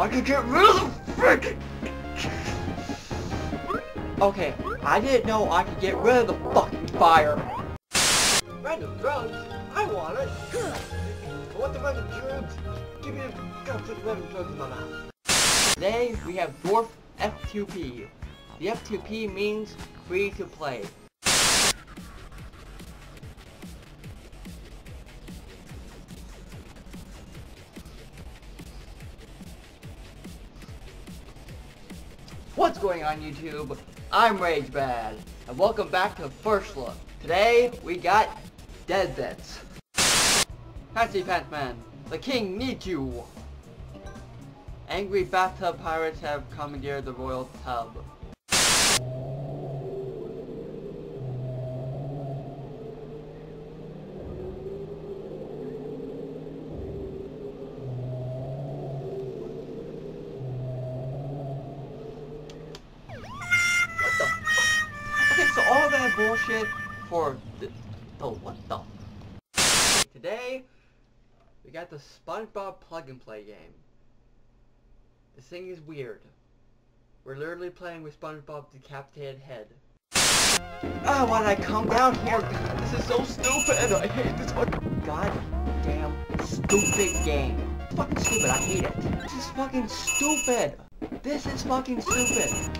I could get rid of the frick! Okay, I didn't know I could get rid of the fucking fire. Random drugs? I want it. I want the random drugs. Give me a the goddamn random drugs in my mouth. Today we have Dwarf F2P. The F2P means free to play. What's going on YouTube? I'm RageBad, and welcome back to First Look. Today, we got Dead Bits. Fancy Pants Man, the king needs you! Angry bathtub pirates have commandeered the royal tub. Bullshit for the, oh, what the? Today, we got the SpongeBob plug and play game. This thing is weird. We're literally playing with SpongeBob's decapitated head. Ah, why did I come down here? This is so stupid. I hate this fucking goddamn stupid game. It's fucking stupid. I hate it. This is fucking stupid. This is fucking stupid.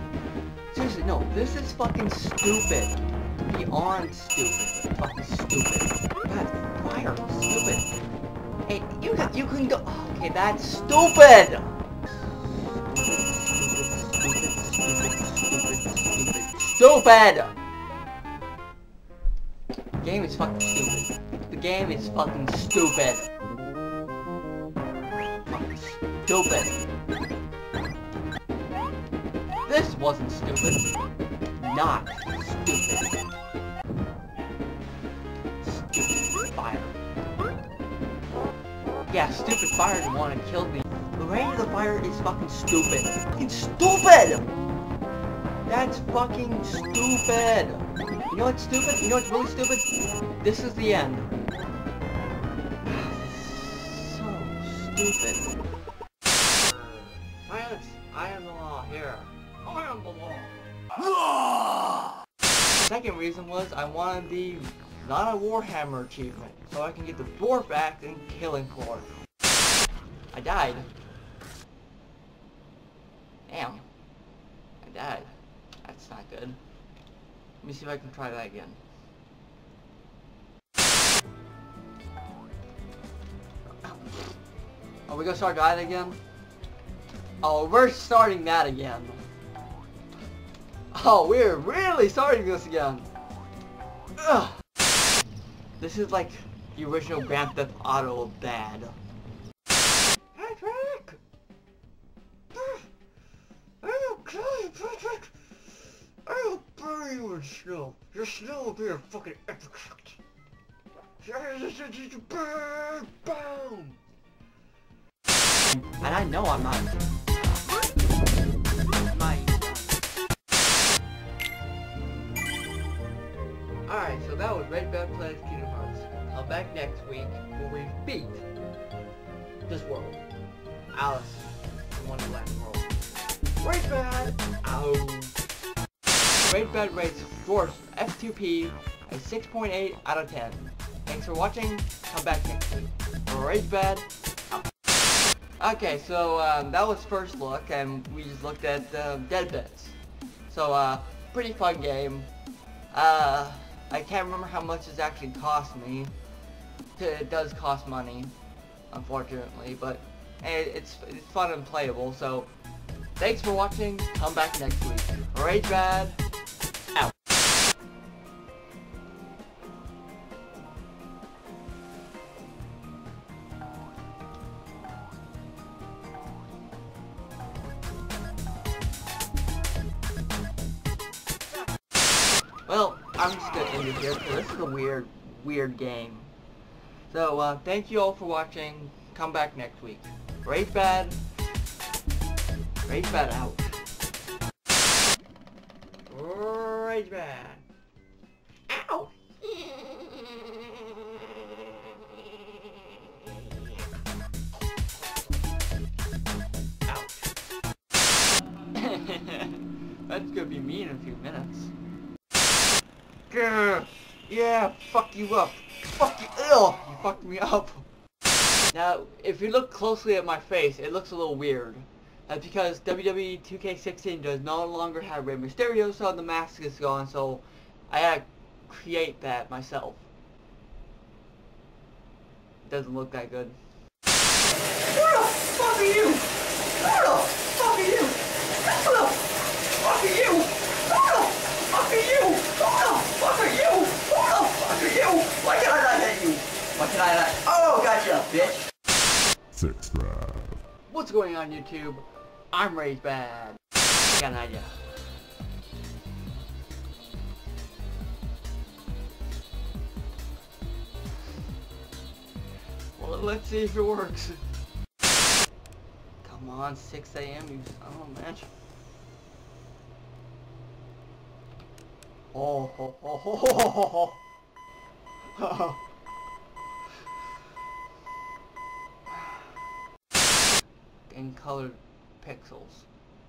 Seriously, no, this is fucking stupid. Beyond stupid. Fucking stupid. God, fire, stupid. Hey, you got, you can go. Okay, that's stupid. Stupid, stupid, stupid, stupid. Stupid! The game is fucking stupid. The game is fucking stupid. Stupid. This wasn't stupid. Not Yeah, stupid fire the one that killed me. Lorraine the fire is fucking stupid. Fucking stupid! That's fucking stupid! You know what's stupid? You know what's really stupid? This is the end. so stupid. Silence! I am the law, here. I am the law! Second reason was I wanted the not a Warhammer achievement, so I can get the Dwarf Axe and Killing Floor. I died. Damn. I died. That's not good. Let me see if I can try that again. Are we gonna start that again? Oh, we're starting that again. Oh, we're really starting this again. Ugh. This is like the original Grand Theft Auto bad. Patrick! I'll kill you, Patrick! I'll bury you in snow. Your snow will be a fucking epic. And I know I'm not. That was RageBad Plays Kingdom Hearts. Come back next week when we beat this world. Alice in Wonderland world. RageBad! Ow! RageBad rates Dwarf F2P a 6.8 out of 10. Thanks for watching. Come back next week. RageBad out. Okay, so um, that was first look, and we just looked at um, Dead Bits. So, uh, pretty fun game. Uh, I can't remember how much this actually cost me. It does cost money, unfortunately, but it's, it's fun and playable, so thanks for watching. Come back next week. Rage Bad, I'm just gonna end it here, so this is a weird, weird game. So, uh, thank you all for watching. Come back next week. Rage Bad. Rage Bad out. Rage Bad. Ow! Ouch. That's gonna be me in a few minutes. Yeah, fuck you up. Fuck you. Ew, you fucked me up. Now, if you look closely at my face, it looks a little weird. That's because WWE 2K16 does no longer have Rey Mysterio, so the mask is gone, so I had to create that myself. It doesn't look that good. Who the fuck are you? Who the fuck are you? Who the fuck are you? Who the fuck are you? Who the fuck are you? Who the fuck are you? Why can I not hit you? Why can I not? Oh, gotcha, Six Drive. What's going on YouTube? I'm RageBad. I got an idea. Well, let's see if it works. Come on, 6 a.m. You son of a. Oh, ho, ho, ho, ho, ho, ho, in colored pixels.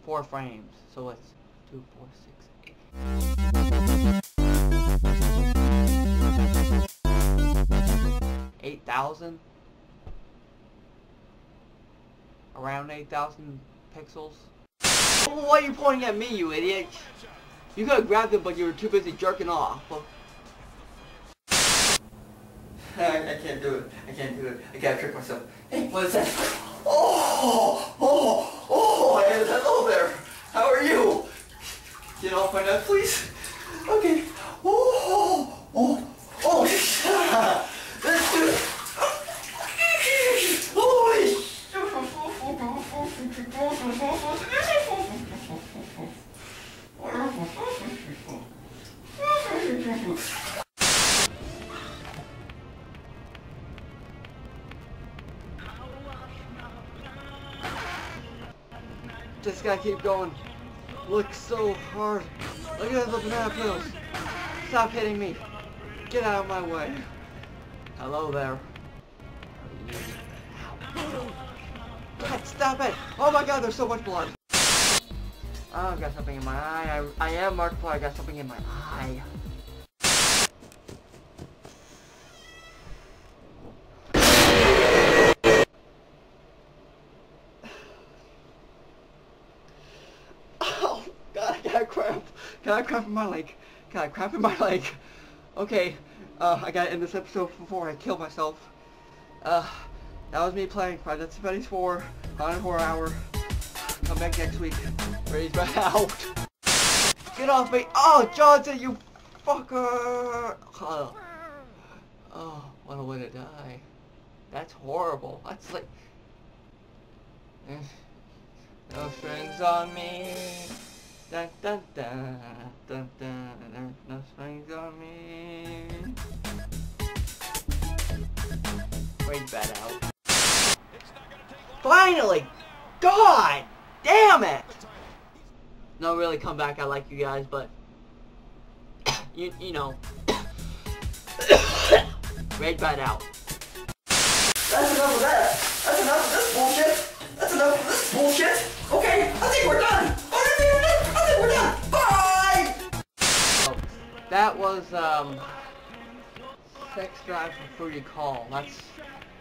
Four frames. So it's two, four, six, eight. Eight thousand? Around eight thousand pixels? Why are you pointing at me, you idiot? You could have grabbed it, but you were too busy jerking off. I, I can't do it. I can't do it. I gotta trick myself. Hey, what is that? Oh, oh, oh, hey, hello there. How are you? Get off my nut, please. Okay. Oh, oh, oh, yeah. let's do it. Just gotta keep going. Look so hard. Look at the banana peels. Stop hitting me. Get out of my way. Hello there. God, stop it! Oh my god, there's so much blood. Oh, I got something in my eye. I, I am Markiplier. I got something in my eye. Oh, God, I got cramp. Got cramp in my leg. Got cramp in my leg. Okay, uh, I got to end this episode before I kill myself. Uh, that was me playing Five Nights at Freddy's 4, Haunted Horror Hour. Come back next week. Raise back out. Get off me. Oh, Johnson, you fucker. Oh, oh what a way to die. That's horrible. That's like... Eh. No strings on me. Dun dun dun dun dun. dun. No strings on me. Wait that out. Finally! God! Damn it! No, really, come back. I like you guys, but you you know. Rage bad out. That was um sex drive for Fruity Call. That's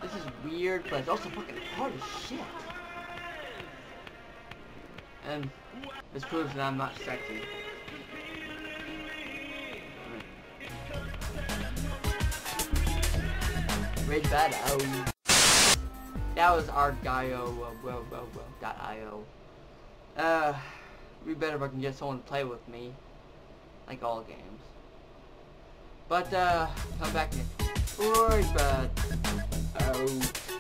this is weird, but it's also fucking hard as shit. And this proves that I'm not sexy. Rage bad out. That was Argaio uh, well, well, well, dot .io. Uh, be better if I can get someone to play with me, like all games. But uh, come back next. Rage bad out.